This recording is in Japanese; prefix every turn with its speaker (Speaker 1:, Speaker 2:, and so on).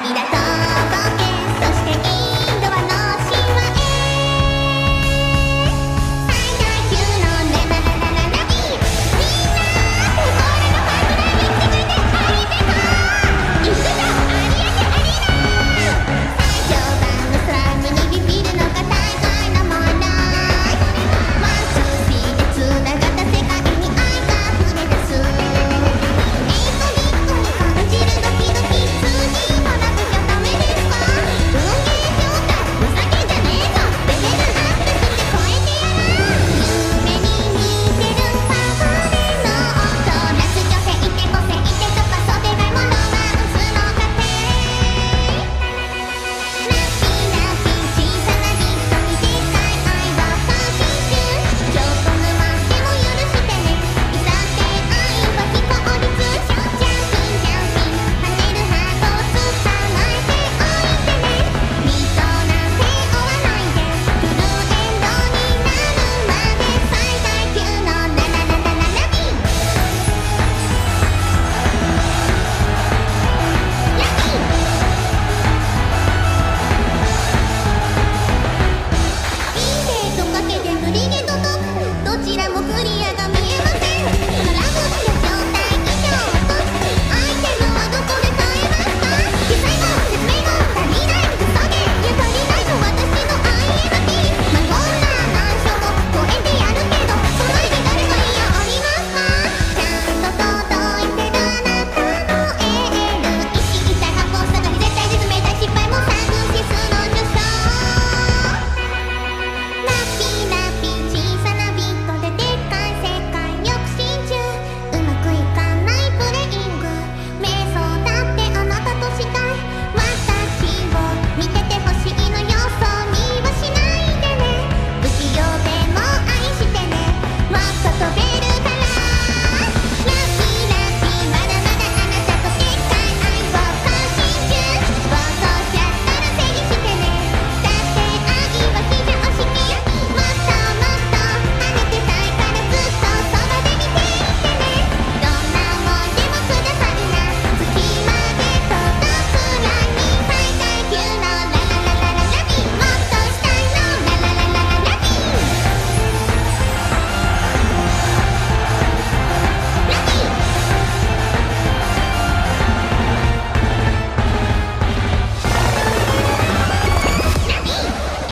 Speaker 1: 旅と